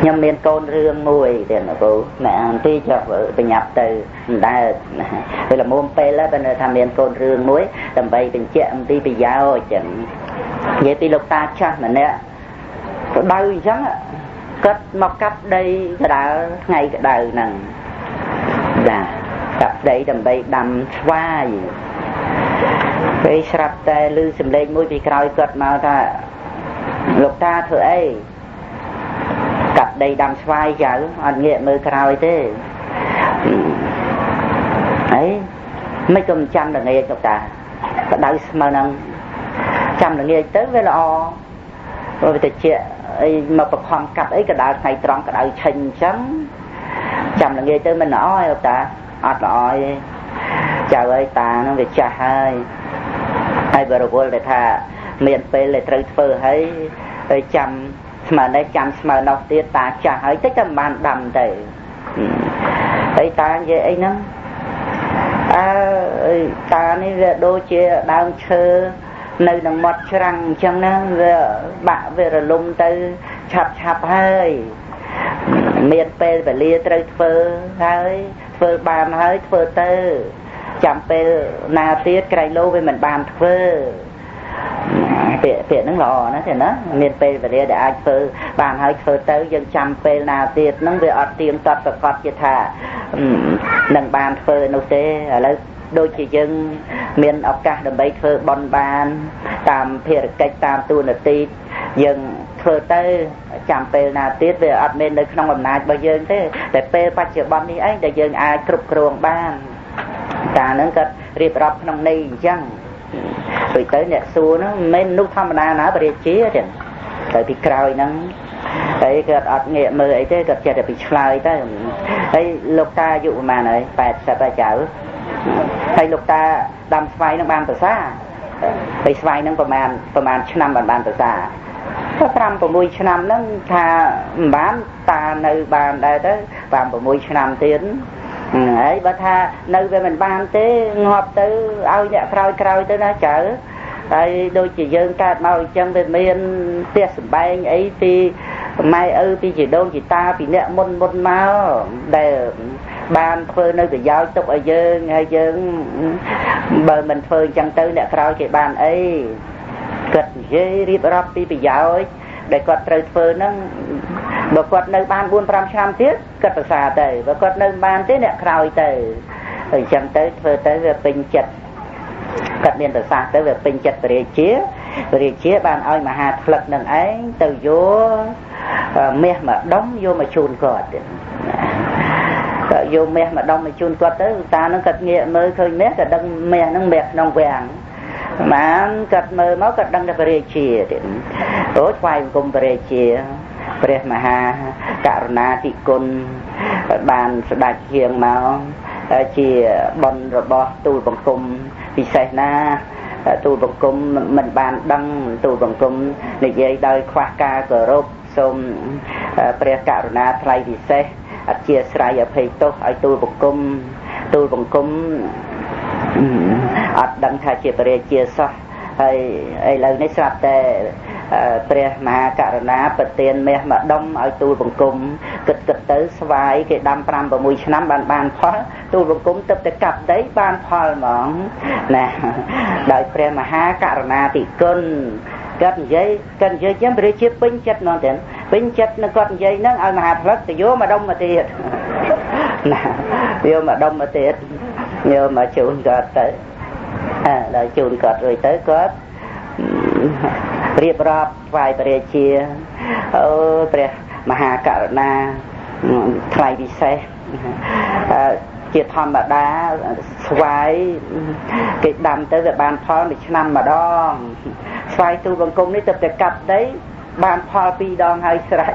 ខ្ញុំមានកូនរឿងមួយទៀតណាពូណែអំពីចុះបញ្ញាប់ទៅមិនដែលពេលល្មមពេលតែនៅថាមានកូនរឿងមួយដើម្បីបញ្ជាក់អំពីប្រយោជន៍ចឹងនិយាយពីលោកតាចាស់ម្នាក់ក្តៅអញ្ចឹងគាត់មកកាប់ដីក្តៅថ្ងៃក្តៅហ្នឹងចាកាប់ដីដើម្បីដាំស្វាយពេលស្រាប់តែឮសំឡេងមួយពីក្រោយគាត់មកថាលោកតាធ្វើអីកាប់ ដីដាំស្វាយចៅអត់ងាកមើលក្រោយទេអីមិនក៏មិនចាំល្ងាចលោកតាក្តៅស្មើនឹងចាំល្ងាចទៅវាល្អព្រោះវាតិចអីមកបខំកាប់អីក៏ដើរថ្ងៃត្រង់ក្តៅឆេញអញ្ចឹងចាំល្ងាចទៅមិនល្អទេលោកតាអត់ល្អទេចៅអើយតានឹងវាចាស់ហើយហើយបរិវល់តែថាមានពេលដែលត្រូវធ្វើហើយចាំ ស្មើនេះចាំស្មើនោះទៀតតាចាស់ហើយតិចតែមិនបានដាំទៅហើយតានិយាយអីហ្នឹងអើតានេះវាដូចជាដើមឈើនៅនឹងមាត់ច្រាំងអញ្ចឹងណាវាបាក់វារលំទៅឆាប់ឆាប់ហើយមានពេលវេលាត្រូវធ្វើហើយធ្វើបានហើយធ្វើទៅចាំពេលណាទៀតក្រៃលោវាមិនបានធ្វើ ពាក្យពាក្យហ្នឹងល្អណាស់ទេណាមានពេលវេលាដែលអាចធ្វើបានហើយធ្វើទៅយើងចាំពេលណាទៀតហ្នឹងវាអត់ទៀងទាត់ប្រកបជាថានឹងបានធ្វើនោះទេឥឡូវដូចជាយើងមានឱកាសដើម្បីធ្វើបន់បាន តាមភារកិច្ចតាមទូនាទីយើងធ្វើទៅចាំពេលណាទៀតវាអត់មាននៅក្នុងអំណាចរបស់យើងទេតែពេលបច្ចុប្បន្ននេះឯងដែលយើងអាចគ្រប់គ្រងបានតានឹងគាត់រៀបរាប់ក្នុងន័យអញ្ចឹង ដូចទៅអ្នកសួរហ្នឹងមិនមែនមនុស្សធម្មតាណាបរិជាទេទៅពីក្រោយហ្នឹងហើយគាត់អត់ងាកមើលអីទេគាត់ចេះតែពីឆ្លើយទៅហើយលោកតាអាយុប្រហែលហើយ80ហើយចៅហើយលោកតាដាំស្វាយនឹងបានប្រសាហើយស្វាយនឹងប្រហែលប្រហែលឆ្នាំបានបានប្រសា5 6ឆ្នាំហ្នឹងថាមិនបានតានៅបានដែរទៅ5 6ឆ្នាំទៀត ហើយបើថានៅវាមិនបានទេងាប់ទៅឲ្យអ្នកក្រោយក្រោយទៅណាចៅហើយដូចជាយើងកើតមកអញ្ចឹងវាមានផ្ទះសម្បែងអីពីម៉ែឪពីជីដូនជីតាពីអ្នកមុនមុនមកដែលបានធ្វើនៅប្រយោជន៍ទុកឲ្យយើងហើយយើងបើមិនធ្វើអញ្ចឹងទៅអ្នកក្រោយគេបានអីគាត់និយាយរៀបរាប់ពីប្រយោជន៍ដែលគាត់ត្រូវធ្វើហ្នឹង បើគាត់នៅបាន4 5ឆ្នាំទៀតគាត់ប្រសាទៅបើគាត់នៅបានទេអ្នកក្រោយទៅអញ្ចឹងទៅធ្វើទៅវាពេញចិត្តគាត់មានប្រសាសន៍ទៅវាពេញចិត្តព្រះរាជាព្រះរាជាបានឲ្យមហាថ្លឹកនឹងឯងទៅយកមាសមកដុំយកមកជូនគាត់ក៏យកមាសមកដុំមកជូនគាត់ទៅតានឹងគាត់ងាកមើលឃើញមាសក៏ដឹងមាសហ្នឹងមាសក្នុងវាំងបានគាត់មើលមកគាត់ដឹងតែព្រះរាជាទៀតអូថ្វាយបង្គំព្រះរាជា ព្រះមហាករុណាធិគុណបានស្ដេចជាងមកជាបុណ្យរបស់ទូលបង្គំពិសេសណាទូលបង្គំមិនបានដឹងទូលបង្គំនិយាយដោយខ្វះការគោរពសូមព្រះករុណាថ្លៃពិសេសអធិស្ឋានអភ័យទោសឲ្យទូលបង្គំទូលបង្គំអត់ដឹងថាជាព្រះជាសោះហើយឥឡូវនេះស្រាប់តែ ព្រះមហាករុណាប្រទានមាសមកដុំឲ្យទូលបង្គំគិតគិតទៅស្វាយគេដាំ5 6ឆ្នាំបានបានផលទូលបង្គំទឹកតែកាប់ដីបានផលហ្មងណាដោយព្រះមហាករុណាតិគុណគាត់និយាយគាត់និយាយចឹងព្រះរាជាពេញចិត្តហ្មងទាំងពេញចិត្តនឹងគាត់និយាយហ្នឹងឲ្យមហាផ្លឹកទៅយកមកដុំមកទៀតណាយកមកដុំមកទៀតយកមកជូនគាត់ទៅអើដល់ជូនគាត់រួចទៅគាត់ រៀបរាប់ថ្វាយព្រះរាជាអូព្រះមហាករុណាថ្លៃពិសេសជាធម្មតាស្វាយគេដាំទៅវាបានផលមួយឆ្នាំម្ដងស្វាយទូបង្គំនេះទៅតែកាប់ដីបានផលពីរដងហើយស្រេច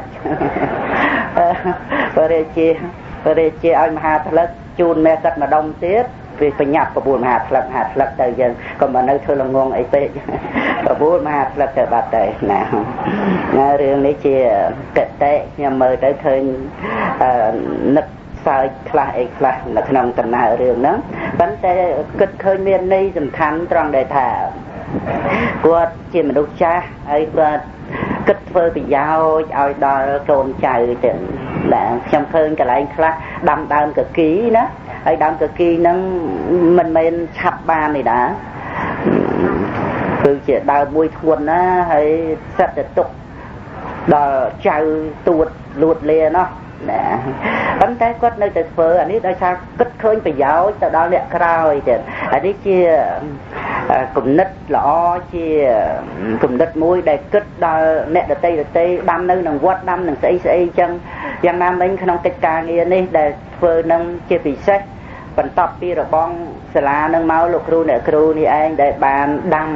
ព្រះរាជាព្រះរាជាឲ្យមហាផលិតជូនមេកាត់ម្ដងទៀត វាបញ្ញាប់ក្បួនមហាផ្លឹកមហាផ្លឹកទៅយើងក៏មិននៅធ្វើលងងអីពេកក្បួនមហាផ្លឹកទៅបាត់ទៅណាណារឿងនេះជាកតេខ្ញុំមើលទៅឃើញនឹកសើចខ្លះអីខ្លះនៅក្នុងដំណើររឿងហ្នឹងប៉ុន្តែគិតឃើញមានន័យសំខាន់ត្រង់ដែលថាគាត់ជាមនុស្សចាស់ហើយគាត់គិតធ្វើប្រយោជន៍ឲ្យដល់កូនចៅទៀតណាខ្ញុំឃើញកន្លែងខ្លះដាំដើមកគីណា ហើយដើមកគីហ្នឹងមិនមែនឆាប់បានទេណាគឺជាដើមមួយធ្ងន់ណាហើយសិតតែទុកដល់ចៅទួតលួតលាណោះណាប៉ុន្តែគាត់នៅតែធ្វើអានេះដោយសារគិតឃើញប្រយោជន៍ទៅដល់អ្នកក្រោយទៀតអានេះជាគំនិតល្អជាគំនិតមួយដែលគិតដល់អ្នកដតីដតីដាំនៅនឹងវត្តដាំនឹងស្អីស្អីអញ្ចឹងយ៉ាងណាមិញក្នុងកិច្ចការងារនេះដែលធ្វើនឹងជាពិសេស បន្ទាប់ពីរបងសាលានឹងមកលោកគ្រូអ្នកគ្រូនេះឯងដែលបានដាំ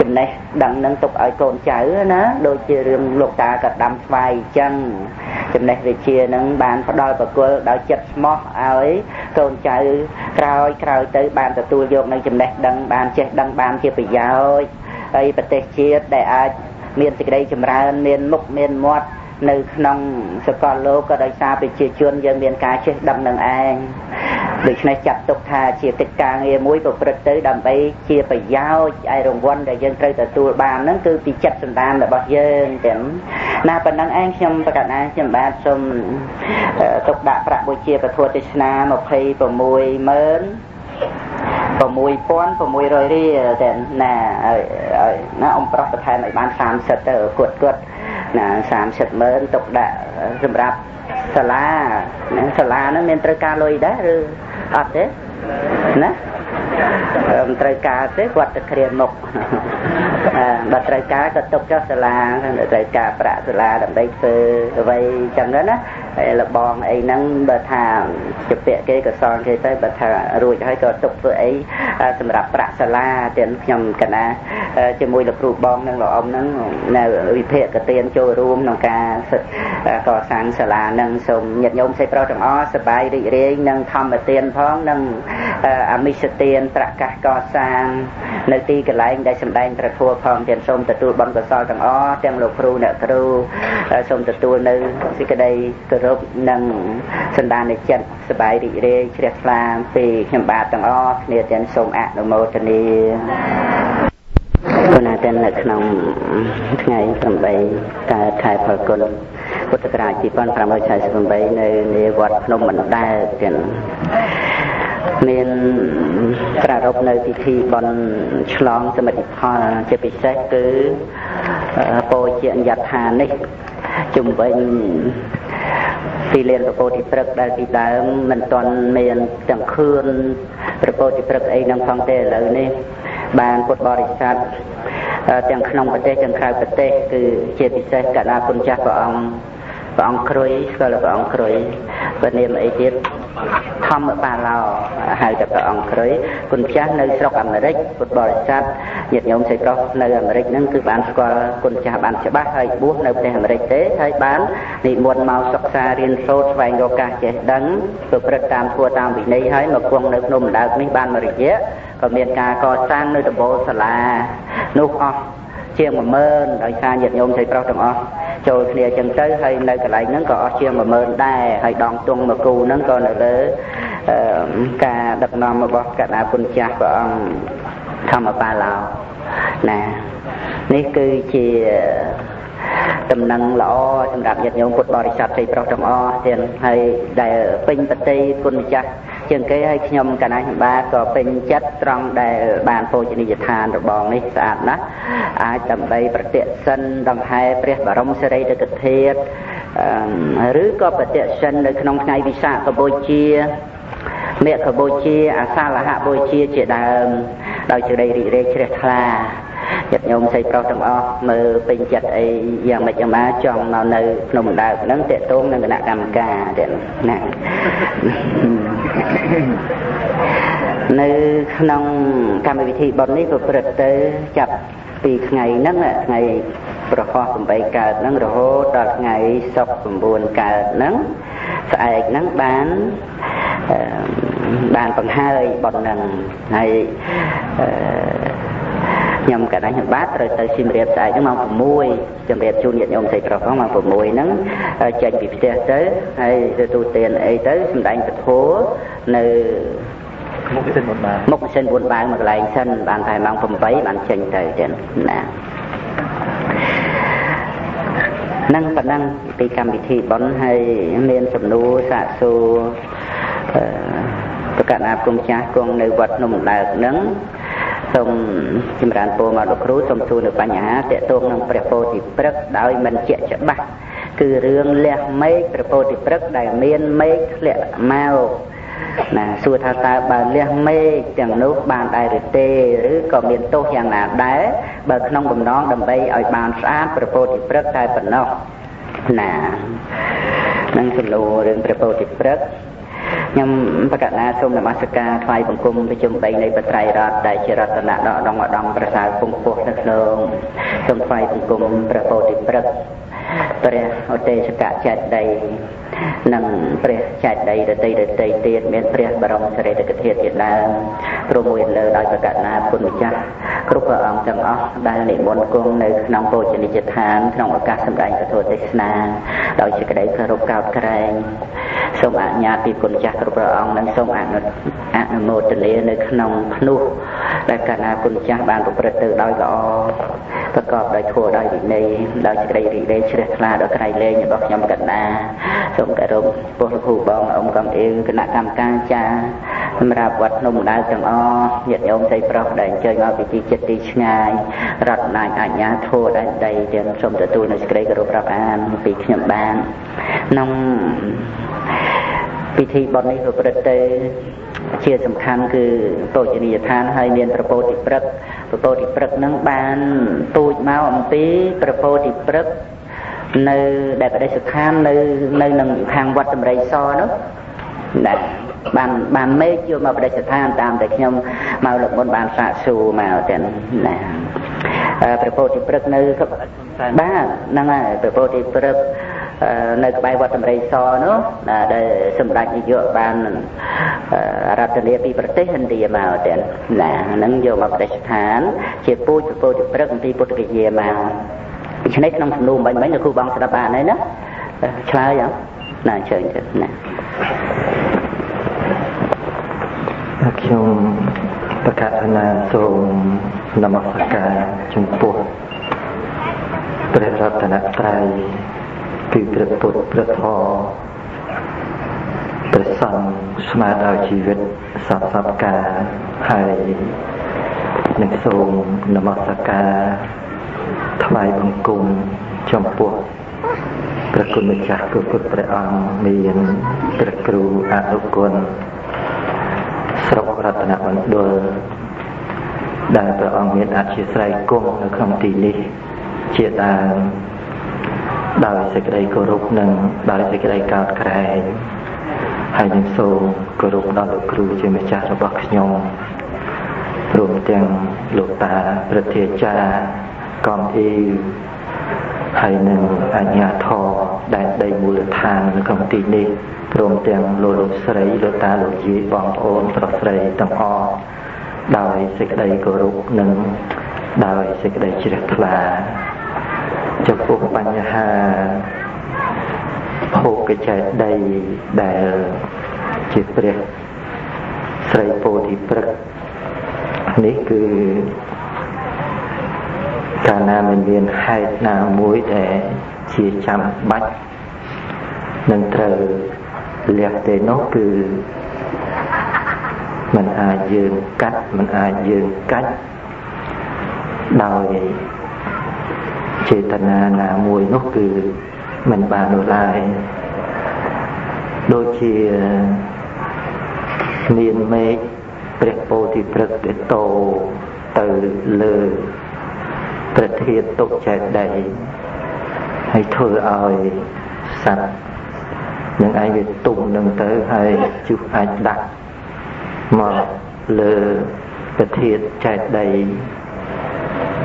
ចំណេះដឹងនឹងទុកឲ្យកូនចៅណាដូចជារឿងលោកតាក៏ដាំស្វាយអញ្ចឹងចំណេះវិជ្ជានឹងបានផ្ដល់ប្រគល់ដោយចិត្តស្មោះឲ្យកូនចៅក្រោយក្រោយទៅបានទទួលយកនៅចំណេះដឹងបានចេះដឹងបានជាប្រយោជន៍ហើយប្រទេសជាតិដែលអាចមានសេចក្តីចម្រើនមានមុខមានមាត់ នៅក្នុងសកលលោកក៏ដោយសារប្រជាជនយើងមានការចេះដឹងនឹងឯងដូច្នេះចាត់ទុកថាជាកិច្ចការងារមួយប្រព្រឹត្តទៅដើម្បីជាប្រយោជន៍ឲ្យរង្វាន់ដែលយើងត្រូវទទួលបានហ្នឹងគឺពីចិត្តសន្តានរបស់យើងទាំងណាប៉ុណ្ណឹងឯងខ្ញុំប្រកាសណាខ្ញុំបាទសូមទុកដាក់ប្រាក់បុជាពធទេសនា26ម៉ឺន6600រៀលតែណាឲ្យណាអ៊ំប្រុសបន្ថែមឲ្យបាន30ទៅគាត់គាត់ ណា30ម៉ឺនទុកដាក់សម្រាប់សាលាណាសាលាហ្នឹងមានត្រូវការលុយដែរឬអត់ទេណា មិនត្រូវការទេគាត់ទៅគ្រាមុខបើត្រូវការក៏ទុកចុះសាលាត្រូវការប្រាក់សាលាដើម្បីធ្វើអ្វីចឹងណាហើយលបងអីហ្នឹងបើថាជពាក់គេក៏សងគេទៅបើថារួចហើយក៏ទុកធ្វើអីសម្រាប់ប្រាក់សាលាទាំងខ្ញុំកណាជាមួយលោកគ្រូបងនិងលោកអ៊ំហ្នឹងនៅវិភាគកទៀនចូលរួមក្នុងការកសាងសាលានឹងសូមញាតិញោមសេប្រុសទាំងអស់សប្បាយរីករាយនឹងធម្មទានផងនិង អមិសទានប្រកាសកសាងនៅទីកន្លែងដែលសម្ដែងព្រះធម៌ផងទាំងសូមទទួលបុណ្យកុសលទាំងអស់ទាំងលោកគ្រូអ្នកគ្រូសូមទទួលនៅសេចក្តីគោរពនិងសន្តានចិត្តសប្បាយរីករាយជ្រះថ្លាពីខ្ញុំបាទទាំងអស់គ្នាទាំងសូមអនុមោទនាគណៈទាំងនៅក្នុងថ្ងៃ8កើតខែផលគុណពុទ្ធសករាជ2548នៅនាវត្តភ្នំបណ្ដែតទាំង មានប្រារព្ធនៅពិធីបន់ឆ្លងសមិទ្ធផលជាពិសេសគឺពោជាអញ្ញដ្ឋាននេះជំវិញទីលានប្រពោធិព្រឹកដែលពីដើមមិនទាន់មានទាំងខឿនប្រពោធិព្រឹកអីនឹងផងទេឥឡូវនេះបានពុទ្ធបរិស័ទទាំងក្នុងប្រទេសទាំងក្រៅប្រទេសគឺជាពិសេសកណ្ដាលគុណចាស់ព្រះអង្គព្រះអង្គគ្រុយស្គាល់ព្រះអង្គគ្រុយបើនាមអីទៀត ធម្មបាឡោហៅតែព្រះអង្គគ្រុយគុណចាស់នៅស្រុកអាមេរិកពុទ្ធបរិស័ទញាតិញោមស្រីប្រុសនៅអាមេរិកហ្នឹងគឺបានស្គាល់គុណចាស់បានច្បាស់ហើយបួសនៅប្រទេសអាមេរិកទេហើយបាននិមន្តមកសិក្សារៀនសូត្រស្វែងរកការចេះដឹងប្រព្រឹត្តតាមធម៌តាមវិន័យហើយមកគង់នៅភ្នំដើកនេះបានមួយរយៈក៏មានការកសាងនៅដំបូលសាលានោះអស់ ជាង10000ដោយសារញាតិញោមស្រីប្រុសទាំងអស់ចូលគ្នាចឹងទៅហើយនៅកន្លែងហ្នឹងក៏អស់ជាង10000ដែរហើយដងទង់មកគូហ្នឹងក៏នៅលើការដឹកនាំរបស់កណ្ដាលគុណចាស់ព្រះអង្គធម្មបាឡោណានេះគឺជា ដំណឹងល្អសម្រាប់ញាតិញោមពុទ្ធបរិស័ទស្រីប្រុសទាំងអស់ទៀតហើយដែលពេញបតីគុណម្ចាស់ជាងគេឲ្យខ្ញុំកណាខ្ញុំបាទក៏ពេញចិត្តត្រង់ដែលបានពោជនីយដ្ឋានរបងនេះស្អាតណាស់អាចដើម្បីប្រតិសិនដង្ហែព្រះបរមសិរីរិកធាតុឬក៏ប្រតិសិននៅក្នុងថ្ងៃវិសាខបូជាមេឃបូជាអាសាលហបូជាជាដើមដោយសេចក្តីរីករាយជ្រះថ្លា ចិត្តញោមស្រីប្រុសទាំងអស់មើលពេញចិត្តអីយ៉ាងម៉េចយ៉ាងណាចង់មកនៅភ្នំដើកហ្នឹងតេតងនឹងគណៈកម្មការទៀតណានៅក្នុងកម្មវិធីបុណ្យនេះប្រព្រឹត្តទៅចាប់ពីថ្ងៃហ្នឹងថ្ងៃប្រហោះ8កើតហ្នឹងរហូតដល់ថ្ងៃសុក្រ9កើតហ្នឹងស្អែកហ្នឹងបានបានបង្ហើយបុណ្យហ្នឹងហើយ ខ្ញុំកណ្ដាលខ្ញុំបាទត្រូវទៅសៀមរាបស្អែកហ្នឹងម៉ោង6ជំរាបជូនញាតិញោមស្រីប្រុសផងម៉ោង6ហ្នឹងចេញពីផ្ទះទៅហើយទទួលទានអីទៅសម្ដែងពធនៅមុខម៉ាស៊ីន4បាវមុខម៉ាស៊ីន4បាវមកកន្លែងសិនបានតែម៉ោង8បានចេញទៅទៀតណានឹងប៉ុណ្ណឹងពីកម្មវិធីបន់ហើយមានសំណួរសាកសួរអឺប្រកាសណាគុំចាស់គង់នៅវត្តនំដើកនឹង សូមចម្រើនពរមកលោកគ្រូសូមសួរនៅបញ្ហាតកតងនឹងព្រះពោធិព្រឹកដោយមិនជាក់ច្បាស់គឺរឿងលះមេឃព្រះពោធិព្រឹកដែលមានមេឃធ្លាក់មកណាសួរថាតើបើលះមេឃទាំងនោះបានដែរឬទេឬក៏មានទោសយ៉ាងណាដែរបើក្នុងបំណងដើម្បីឲ្យបានស្អាតព្រះពោធិព្រឹកតែប៉ុណ្ណោះណានឹងសំណួររឿងព្រះពោធិព្រឹក ខ្ញុំបកណាសូមនមស្ការថ្វាយបង្គំប្រជុំ3នៃបត្រៃរតដែលជារតនៈដកដងឧត្តមប្រសើរពងពោះនៅក្នុងសូមថ្វាយបង្គំព្រះពោធិព្រឹកព្រះឧទេសកចេតដីនិងព្រះចេតដីរតីរតីទៀតមានព្រះបរមសារីរិកធាតុជាដើមព្រមមួយលើដោយប្រកាសណាគុណម្ចាស់គ្រប់ព្រះអង្គទាំងអស់ដែលនិមន្តគង់នៅក្នុងពោជនីយដ្ឋានក្នុងឱកាសសម្ដែងពធទេសនាដោយសេចក្តីគោរពកោតក្រែង សូមអនុញ្ញាតពីគុណចាស់គ្រប់ព្រះអង្គនិងសូមអនុអនុមោទនានៅក្នុងភ្នោះដែលកណាគុណចាស់បានប្រព្រឹត្តទៅដោយល្អប្រកបដោយធម៌ដោយវិន័យដោយសេចក្តីរីករាយជ្រះថ្លាដល់ក្រៃលែងរបស់ខ្ញុំកណ្ដាសូមគោរពពុទ្ធគ្រូបងអ៊ំកំអៀងគណៈកម្មការចាសម្រាប់វត្តភ្នំដៅទាំងអស់ញាតិញោមស្រីប្រុសដែលអញ្ជើញមកពីទីចិត្តទីឆ្ងាយរតនាអញ្ញាធម៌ដែលដីទាំងសូមទទួលនៅសេចក្តីគោរពរាប់អានពីខ្ញុំបានក្នុង ពិធីបុណ្យនេះប្រព្រឹត្តទៅជាសំខាន់គឺពោជនីយដ្ឋានហើយមានប្រពោតិព្រឹកប្រពោតិព្រឹកនឹងបានទូចមកអំពីប្រពោតិព្រឹកនៅដែលបដិស្ថាននៅនៅនឹងខាងវត្តតម្រៃសនោះណាបានបានមេឃយកមកបដិស្ថានតាមតែខ្ញុំមកលោកមុនបានសាកសួរមកទាំងណាប្រពោតិព្រឹកនៅបាទហ្នឹងហើយប្រពោតិព្រឹក នៅក្បែរវត្តតម្រៃសនោះដែលសម្ដេចនាយកបានរដ្ឋនាពីប្រទេសឥណ្ឌាមកទៀតណាហ្នឹងយកមកប្រទេសឋាន ជាពូជប្រពោតិព្រឹកអំពីពុទ្ធគយាមកដូច្នេះក្នុងសំណួរមិញមិញលោកគ្រូបងស្ដាប់បានហើយណាឆ្លើយអត់ណាអញ្ជើញទៅណាខ្ញុំប្រកាសណាសូមនមស្ការចំពោះព្រះរតនត្រ័យ គឺព្រះពុទ្ធព្រះធម៌ព្រះសង្ឃស្មារតីជីវិតសពសពការហើយនឹងសូមនមស្ការថ្វាយបង្គំចំពោះព្រះគុណម្ចាស់គឺពុទ្ធព្រះអង្គមានព្រះគ្រូអនុគុណស្រុករតនមណ្ឌលដែលព្រះអង្គមានអធិស្ស្រ័យគង់នៅក្នុងទីនេះជាដើម ដោយសេចក្តីគោរពនិងដោយសេចក្តីកោតក្រែងហើយនឹងសូមគោរពដល់លោកគ្រូជាម្ចាស់របស់ខ្ញុំរួមទាំងលោកតាប្រធាចារ្យកំអ៊ីហើយនឹងអញ្ញាធរដែលដីមូលដ្ឋាននៅក្នុងទីនេះព្រមទាំងលោកលោកស្រីលោកតាលោកយាយបងប្អូនប្រុសស្រីទាំងអស់ដោយសេចក្តីគោរពនិងដោយសេចក្តីជ្រះថ្លា ចំពោះបញ្ហាភោគចេតីដែលជាព្រះស្រីពោធិព្រឹកនេះគឺកាលណាមិនមានហេតុណាមួយដែលជាចាំបាច់នឹងត្រូវលះទេនោះគឺมันអាចយើងកាត់มันអាចយើងកាច់ដោយ ចេតនាណាមួយនោះគឺមិនបាននោះឡើយដូចជាមានមេឃព្រះពោធិព្រឹកទៅតោទៅលើប្រធានទុកចេតីហើយធ្វើឲ្យសត្វនឹងឯងវាទុំនឹងទៅហើយជុះអាចដាក់មកលើប្រធានចេតី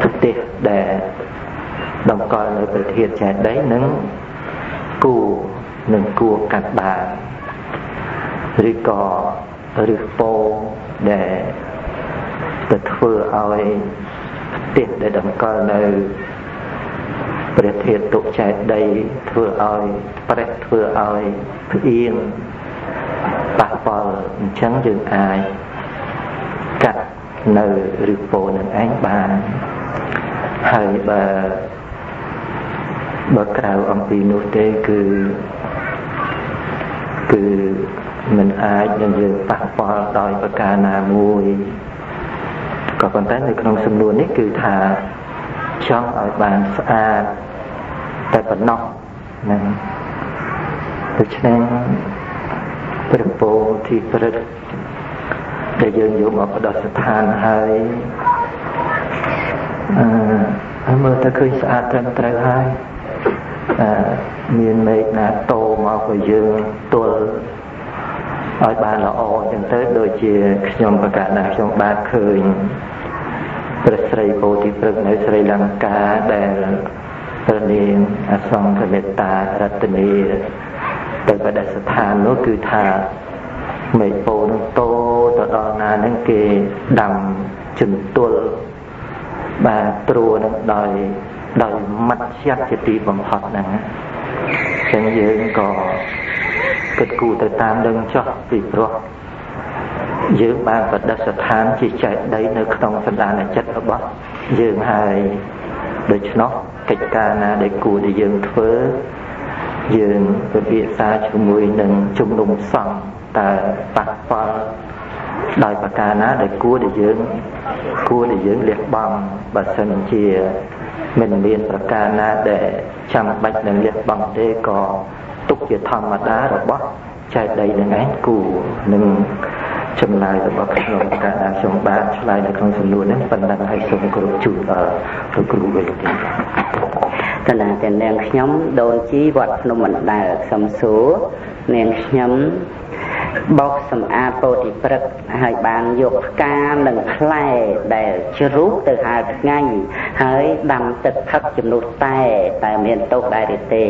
ប្រទេសដែល តម្កល់នៅប្រធានចេតីនឹងគួនឹងគួកាត់បានឬក៏ឬពោដែលទៅធ្វើឲ្យផ្ទះដែលតម្កល់នៅព្រះធាតុទុកចែកដីធ្វើឲ្យប្រេះធ្វើឲ្យផ្អៀងប៉ះពាល់អញ្ចឹងយើងអាចកាត់នៅឬពោនឹងឯងបានហើយបើ បើក្រៅអំពីនោះទេគឺគឺមិនអាចនឹងយើងប៉ះពាល់ដោយប្រការណាមួយក៏ប៉ុន្តែនៅក្នុងសំណួរនេះគឺថាចង់ឲ្យបានស្អាតតែប៉ុណ្ណោះហ្នឹងដូច្នេះព្រះពោធិព្រឹត្តដែលយើងយកមកបដិស្ថានហើយអឺមើលទៅឃើញស្អាតត្រឹមត្រូវហើយអឺ មានមេឃណាតោមកឲ្យយើងទល់ឲ្យបានល្អអញ្ចឹងទៅដូចជាខ្ញុំប្រកាសណាខ្ញុំបានឃើញព្រះស្រីពោធិព្រឹកនៅស្រីលង្កាដែលព្រះនាងអសង្ឃមេត្តារតនីទៅបដិស្ថាននោះគឺថាមេឃពោនឹងតោទៅដល់ណានឹងគេដាំជំទល់បាទត្រួនឹងដោយ ដោយមត្តជាជាទីបំផុតហ្នឹងចឹងយើងក៏គិតគូរទៅតាមនឹងចោះពីព្រោះយើងបានបដិស្ថានជាចេតីនៅក្នុងសន្តានចិត្តរបស់យើងហើយដូច្នោះកិច្ចការណាដែលគួរដែលយើងធ្វើយើងពិភាក្សាជាមួយនឹងជំនុំសង្ឃតើប៉ះពាល់ដោយប្រការណាដែលគួរដែលយើងគួរដែលយើងលះបង់បើសិនជា មិនមានប្រការណាដែលចាំបាច់នឹងលះបង់ទេក៏ទុកជាធម្មតារបស់ចែកដីនឹងឯងគួរនឹងចម្លើយរបស់ខ្ញុំកាលណាខ្ញុំបានឆ្លើយនៅក្នុងសំណួរនេះប៉ុណ្ណឹងហើយសូមគោរពជូនដល់លោកគ្រូវិញទៀតកណាតែនាងខ្ញុំដូនជីវត្តភ្នំមិនដែលសំសួរនាងខ្ញុំ បោកសម្អាតពោធិព្រឹកហើយបានយកផ្កានិងផ្លែដែលជ្រូកទៅហើថ្ងៃហើយដាំទឹកផឹកជំនួសតែតែមានទោសដែរឬទេ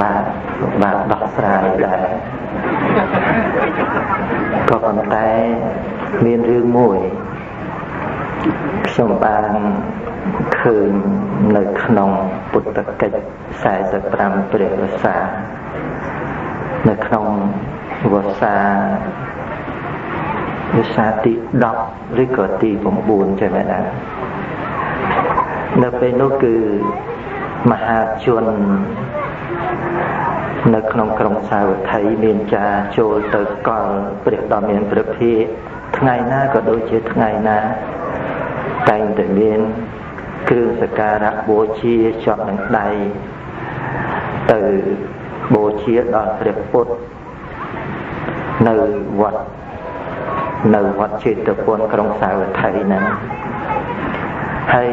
បាទបាទដោះស្រាយដែរក៏ប៉ុន្តែមានរឿងមួយ ខ្ញុំបានឃើញនៅក្នុងពុទ្ធកិច្ច45ព្រះវស្សានៅក្នុងវស្សាវិសាទី10ឬក៏ទី9ចឹងណានៅពេលនោះគឺមហាជននៅក្នុងក្រុងសាវត្ថីមានចាចូលទៅកលព្រះដ៏មានព្រះភិថ្ងៃណាក៏ដូចជាថ្ងៃណា តែងតែមានគ្រឿងសក្ការៈបូជាជាប់នឹងដៃទៅបូជាដល់ព្រះពុទ្ធនៅវត្តនៅវត្តចេតពុនក្រុងសាវត្ថីហ្នឹងហើយ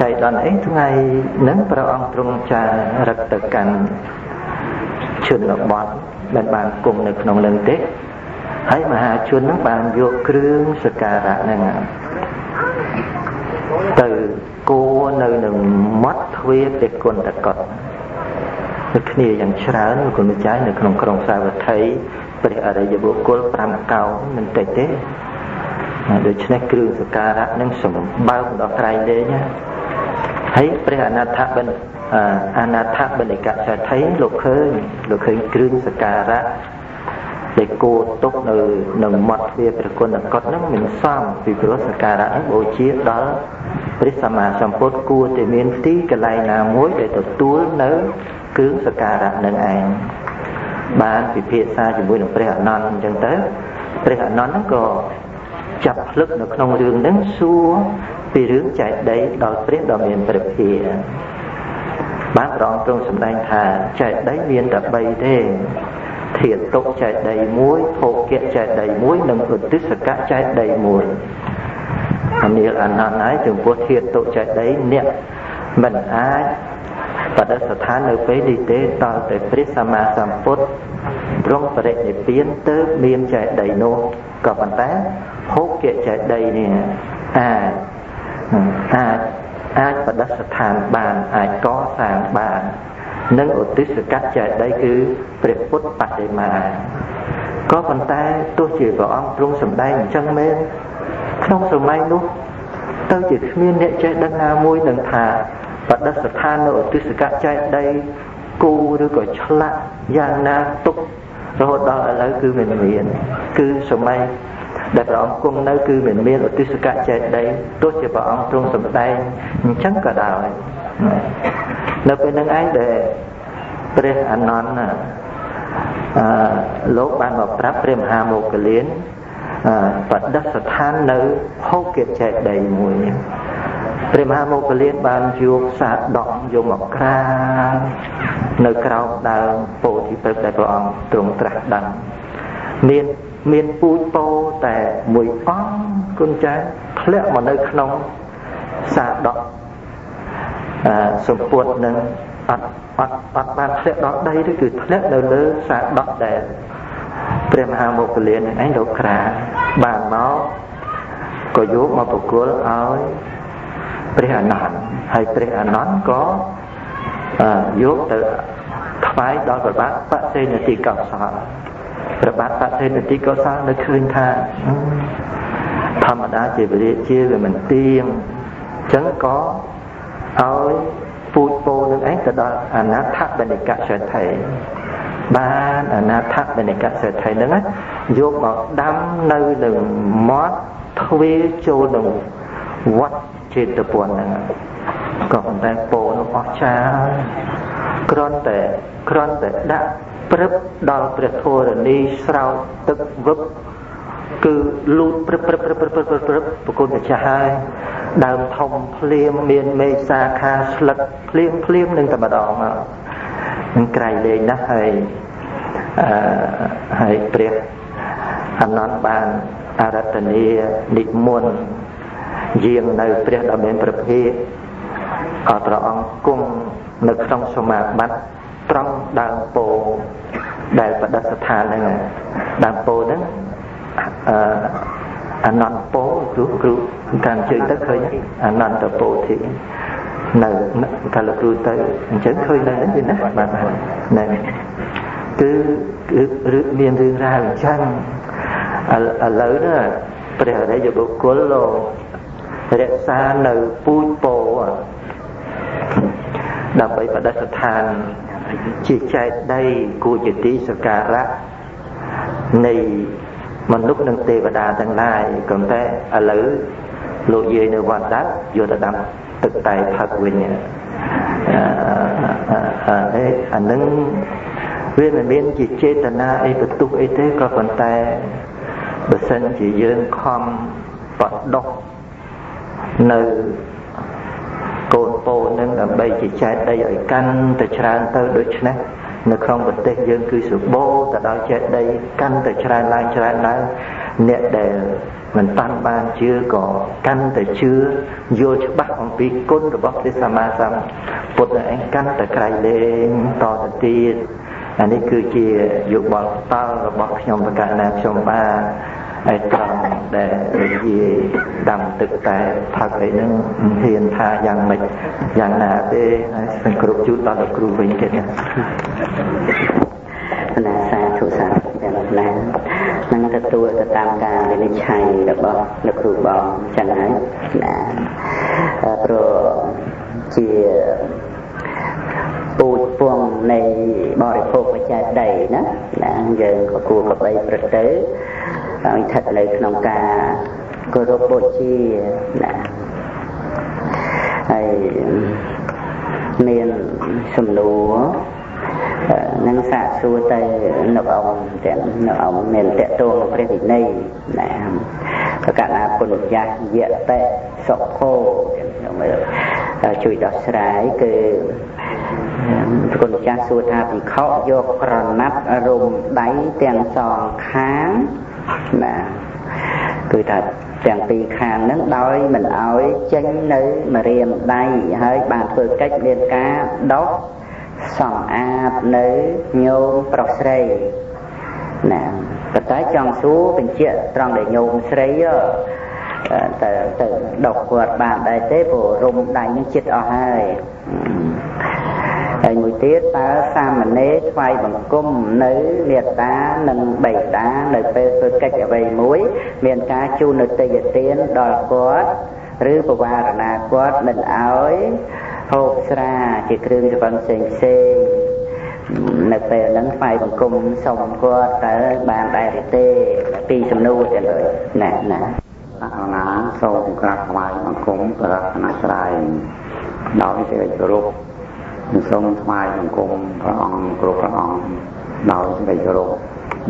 ចៃដន្យអីថ្ងៃហ្នឹងព្រះអង្គទ្រង់ចារឹកទៅកាន់ជនបទដែលបានគង់នៅក្នុងនឹងទេហើយមហាជនហ្នឹងបានយកគ្រឿងសក្ការៈហ្នឹង ទៅគោនៅនឹងមាត់ទ្វារព្រះគុណតកតនៅគ្នាយ៉ាងច្រើនគុណម្ចាស់នៅក្នុងក្រុងសាវត្ថីព្រះអរិយបុគ្គល5កោមិនតិចទេដូច្នេះគ្រឿងសក្ការៈនឹងសម្បើមដល់ត្រៃលែងហើយព្រះអនាថបិនអនាថបិនិកសេដ្ឋីលោកឃើញលោកឃើញគ្រឿងសក្ការៈ ដែលគោទុកនៅនឹងមាត់ទ្វារព្រះគុណកតហ្នឹងមិនសមពីព្រោះសក្ការៈហ្នឹងបូជាដល់ព្រះសម្មាសម្ពុទ្ធគួរតែមានទីកន្លែងណាមួយដែលទទួលនៅគ្រឿងសក្ការៈនឹងឯងបានពិភាក្សាជាមួយនឹងព្រះអនន្តអញ្ចឹងទៅព្រះអនន្តហ្នឹងក៏ចាប់ភ្លឹកនៅក្នុងរឿងហ្នឹងសួរពីរឿងចែកដីដល់ព្រះដ៏មានព្រះភាបានប្រងទ្រង់សម្ដែងថាចែកដីមានតែ3ទេ ធាតុកចែកដីមួយភោគៈចែកដីមួយនិងឧទ្ទិសកៈចែកដីមួយអនិលអនន្តហើយចំពោះធាតុកចែកដីអ្នកមិនអាចបដិស្ថាននៅពេលនេះទេតតែព្រះសម្មាសម្ពុទ្ធទ្រង់បរិនិព្វានទៅមានចែកដីនោះក៏ប៉ុន្តែភោគៈចែកដីនេះអាចអាចអាចបដិស្ថានបានអាចកសាងបាន និងឧទ្ទិសកចែកដីគឺព្រះពុទ្ធបដិមាក៏ប៉ុន្តែទោះជាព្រះអង្គទ្រង់សម្ដែងអញ្ចឹងមែនក្នុងសម័យនោះទៅជាគ្មានអ្នកចេះដឹងណាមួយនឹងថាបដិស្ថាននៅឧទ្ទិសកចែកដីគូឬក៏ឆ្លាក់យ៉ាងណាទុករហូតដល់ឥឡូវគឺមិនមានគឺសម័យដែលព្រះអង្គគង់នៅគឺមិនមានឧទ្ទិសកចេតីទោះជាព្រះអង្គទ្រង់សម្ដែងអញ្ចឹងក៏ដោយ នៅពេលនឹងឯងដែលព្រះអនន្តអឺលោកបានមកប្រាប់ព្រះមហាមោគលានបដិស្ថាននៅហោគិចេតីមួយព្រះមហាមោគលានបានយកសាដកយកមកក្រាបនៅក្រោមដើមពោធិព្រឹកដែលព្រះអង្គទ្រង់ត្រាស់ដឹងមានមានពូជពោតែមួយអង្គគុណចាស់ធ្លាក់មកនៅក្នុងសាដកអឺ សម្ពុតនឹងអត់អត់អត់បានធ្លាក់ដល់ដីទេគឺធ្លាក់នៅលើសាដកដែលព្រះមហាមុគលានឯងលោកក្រាបានមកក៏យកមកប្រគល់ឲ្យព្រះអនន្តហើយព្រះអនន្តក៏យកទៅថ្វាយដល់ប្របាទបសេនតិកោសលប្របាទបសេនតិកោសលនៅឃើញថាធម្មតាជាវិរិយជាវាមិនទៀងអញ្ចឹងក៏ ឲ្យពូជពោនឹងឯងទៅដល់អនាថបនិកសេដ្ឋីបានអនាថបនិកសេដ្ឋីហ្នឹងយកមកដាំនៅនឹងមាត់ទ្វារចូលនឹងវត្តចេតពន្ធហ្នឹងក៏ប៉ុន្តែពោនោះអស់ចាគ្រាន់តែគ្រាន់តែដាក់ព្រឹបដល់ព្រះធរណីស្រោចទឹកវឹបគឺលូតព្រឹបព្រឹបព្រឹបព្រឹបព្រឹបព្រឹបប្រគុណម្ចាស់ហើយ ដើមធំភ្លៀងមានមេសាខាស្លឹកភ្លៀងភ្លៀងនឹងតែម្ដងនឹងក្រៃលែងណាស់ហើយអឺហើយព្រះអនន្តបានអរតនីនិមន្តយាងនៅព្រះដ៏មានព្រះភិក្ខក៏ព្រះអង្គគង់នៅក្នុងសមាបត្តិត្រង់ដើមពោដែលបដិស្ថានហ្នឹងដើមពោហ្នឹងអឺ អនន្តពោគ្រូគ្រូតាមជើងទៅឃើញអនន្តពោធិនៅកាលគ្រូទៅអញ្ចឹងឃើញនៅហ្នឹងទេណាបាទហ្នឹងគឺគឺមានរឿងរ៉ាវអញ្ចឹងឥឡូ វណាព្រះអរិយបុគ្គលលោករក្សានៅពូជពោដើម្បីបដិស្ថានជាចែកដីគួរជាទីសក្ការៈនៃមនុស្សនិងទេវតាទាំងឡាយក៏តែឥឡូវលោកយាយនៅវត្តដាត់យកទៅដាំទឹកតែផឹកវិញអឺអានឹងវាមិនមានជាចេតនាអីបន្ទុះអីទេក៏ប៉ុន្តែបើសិនជាយើងខំបដោះនៅកូនពោនឹងដើម្បីជាចែកដីឲ្យកាន់ទៅច្រើនទៅដូច្នេះ នៅក្នុងប្រទេសយើងគឺសបោទៅដល់ចេតីកាន់តែច្រើនឡើងច្រើនឡើងអ្នកដែលមិនតាន់បានជឿក៏កាន់តែជឿយល់ច្បាស់អំពីគុណរបស់ព្រះសម្មាសម្ពុទ្ធឯងកាន់តែក្រៃលែងតទៅទៀតអានេះគឺជាយោបល់តល់របស់ខ្ញុំប្រកាសណាខ្ញុំបាន ហើយត្រង់ដែលនិយាយដាំទឹកតែផឹកអីហ្នឹងហ៊ានថាយ៉ាងម៉េចយ៉ាងណាទេហើយសង្គ្រប់ជូនដល់លោកគ្រូវិញទៀតណាណាសាធុសាទាំងណានឹងទទួលទៅតាមការវិនិច្ឆ័យរបស់លោកគ្រូបងចឹងហើយណាព្រោះជាពូជពងនៃបរិភោគបច្ច័យដីណាណាយើងក៏គួរកបីព្រឹកទៅ ហើយស្ថិតនៅក្នុងការគោរពបូជាណាហើយមានសំណួរនឹងសាកសួរទៅនៅអង្គទាំងនៅអង្គមានតកតងព្រះវិន័យណាប្រកាសណាពុទ្ធយាយៈតេសុខោខ្ញុំជួយដោះស្រាយគឺគុណចាស់សួរថាភិក្ខុយកក្រណាត់រុំដៃទាំងសងខាង ណាគឺថាទាំងពីរខាងហ្នឹងដោយមិនអោយចេញនៅមរៀមដៃហើយបានធ្វើកិច្ចមានការដោះសម្អាតនៅញោមប្រុសស្រីណាប៉ុន្តែចង់សួរបញ្ជាក់ត្រង់ដែលញោមស្រីទៅទៅដុសគាត់បានដែរទេព្រោះរុំដៃនឹងចិត្តអស់ហើយ ហើយមួយទៀតតើសាមណេរថ្វាយបង្គំនៅមេត្តានិងបៃតានៅពេលធ្វើកិច្ចអ្វីមួយ មានការជូននៅទេយទានដល់គាត់ឬបវារណាគាត់មិនអោយហូបស្រាជាគ្រឿងចម្អិនផ្សេងផ្សេងនៅពេលហ្នឹងថ្វាយបង្គំសូមគាត់តើបានដែរឬទេពីសំណួរទៅលើណាណាអរណាសូមក្រាបថ្វាយបង្គំប្រាថ្នាស្រ័យដោយសេចក្តីគោរព និងសូមថ្វាយបង្គំព្រះអង្គគ្រប់ព្រះអង្គដោយសេចក្តីគោរព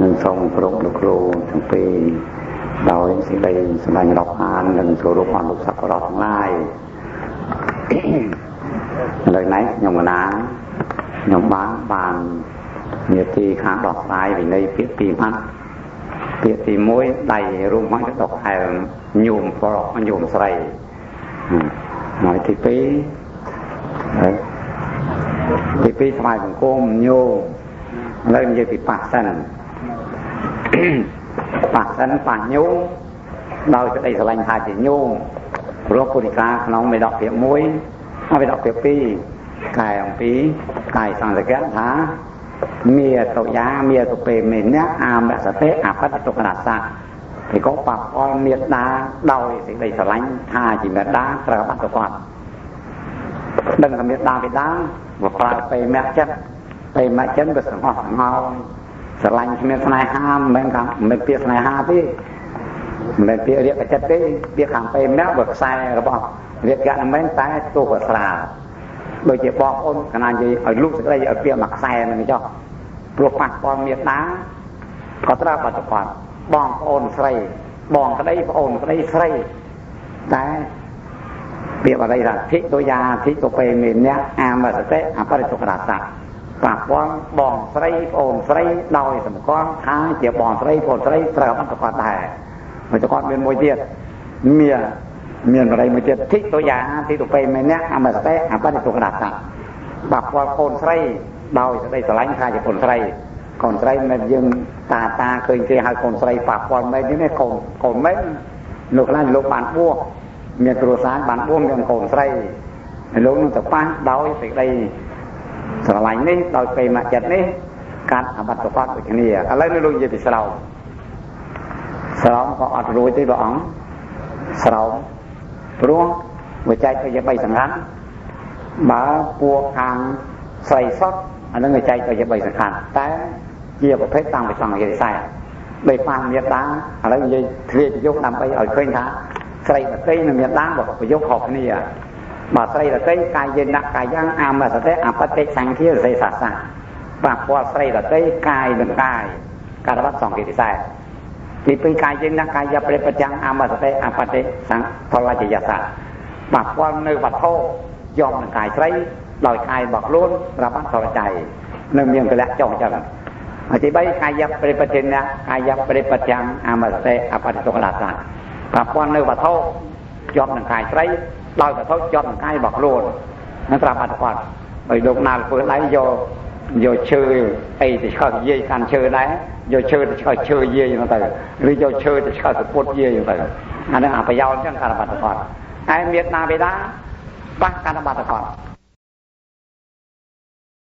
និងសូមគោរពលោកគ្រូទាំងពីរដោយសេចក្តីសម្ដែងរាប់អាននិងគោរពអនុសក្ការៈទាំងឡាយឥឡូវនេះខ្ញុំកណាខ្ញុំបានបាននាទីខាងដោះស្រាយវិន័យពាក្យពីរម៉ាត់ពាក្យទី1ដៃរួមមកដកខែញោមប្រុសញោមស្រីហើយទី2 ទី2ស្វ័យបង្គំញោមឥឡូវនិយាយពីប៉ះសិនប៉ះសិនប៉ះញោមដោយសេចក្តីស្រឡាញ់ថាជាញោមព្រោះពុទ្ធិកាក្នុងមេដកភាគ1ហើយមេដកភាគ2កែអំពីកាយសង្សកៈថាមាតុយាមាតុពេមេនៈអាមសតិអបតទុក្ខរសៈពីក៏ប៉ះពាល់មេត្តាដោយសេចក្តីស្រឡាញ់ថាជាមេត្តាត្រូវបាត់ទៅគាត់ដឹងថាមេត្តា បិតាមកប្រើពេមៈចិត្តពេមៈចិត្តវាសង្ហោះសង្ហោស្រឡាញ់គ្មានស្នេហាមិនមែនថាមិនពាក្យស្នេហាទេមិនមែនពាក្យរាកចិត្តទេពាក្យខាងពេមៈវាខ្សែរបស់រាកៈមិនមែនតែទោះក៏ស្រាលដូចជាបងប្អូនកណានិយាយឲ្យលោកសេចក្តីឲ្យពាក្យមួយខ្សែហ្នឹងចុះព្រោះប៉ះពាល់មេត្តាក៏ត្រូវបាត់ទៅគាត់បងប្អូនស្រីបងក្តីប្អូនក្តីស្រីតែ ពាក្យបរិយាធិទុយាធិទុពេមេនៈអាមរតិអបរិទុក្ខរសៈប៉ះពាល់បងស្រីប្អូនស្រីដោយសម្គាល់ថាជាបងស្រីប្អូនស្រីត្រូវបាត់ទៅគាត់ដែរហើយទៅគាត់មានមួយទៀតមានមានបរិយមួយទៀតធិទុយាធិទុពេមេនៈអមរតិអបរិទុក្ខរសៈប៉ះពាល់កូនស្រីដោយសេចក្តីស្រឡាញ់ថាជាកូនស្រីកូនស្រីមិនយើងតាតាឃើញគេហៅកូនស្រីប៉ះពាល់មិនទេកូនកូនមិនលោកខ្លះលោកបានបួស មានគ្រួសារបានបួសមានកូនស្រីហើយលោកនឹងទៅប៉ះដោយសេចក្តីស្រឡាញ់នេះដោយពេលមកចិត្តនេះកាត់អបត្តកត់ដូចគ្នាឥឡូវលោកនិយាយពីស្រោមស្រោមក៏អត់រួចទេព្រះអង្គស្រោមព្រោះវាចែកទៅជា3សង្ខារបើពួកខាងស្រីសុទ្ធអានឹងចែកទៅជា3សង្ខារតែជាប្រភេទតាមវិសង្ឃយិស័យដោយបានមេត្តាឥឡូវនិយាយទ្រាប្រយុទ្ធដើម្បីឲ្យឃើញថា ស្រីរតីនិងមេត្តាបើប្រយុទ្ធខុសគ្នាបើស្រីរតីកាយយនៈកាយ៉ាងអាមសតិអបតិសង្ឃាសេសាសាប៉ះពាល់ស្រីរតីកាយនិងកាយការវត្តសង្ឃយិស័យទីពីរកាយយនៈកាយប្រេបចាំងអាមសតិអបតិសង្ឃផលជាយសាប៉ះពាល់នៅវត្ថុយកនឹងកាយស្រីដោយកាយរបស់ខ្លួនប្របាត់សរចៃនឹងមានកលៈចុះអញ្ចឹងហើយទី3កាយប្រេបតិនៈកាយប្រេបចាំងអាមសតិអបតិទុក្ខលាសា ប្រព័ន្ធនៅវត្ថុជាប់នឹងកាយស្រីដោយវត្ថុជាប់នឹងកាយរបស់ខ្លួននឹងប្រាប់អត្តគាត់ហើយលោកណាលពើដៃយកយកឈើអីទៅឆ្កឹះយាយកាន់ឈើដែរយកឈើទៅឆ្កឹះឈើយាយហ្នឹងទៅឬយកឈើទៅឆ្កឹះសពុតយាយហ្នឹងទៅអានឹងអប្រយោជន៍ចឹងការបាត់គាត់ហើយមេត្តាបេដាបាសការបាត់គាត់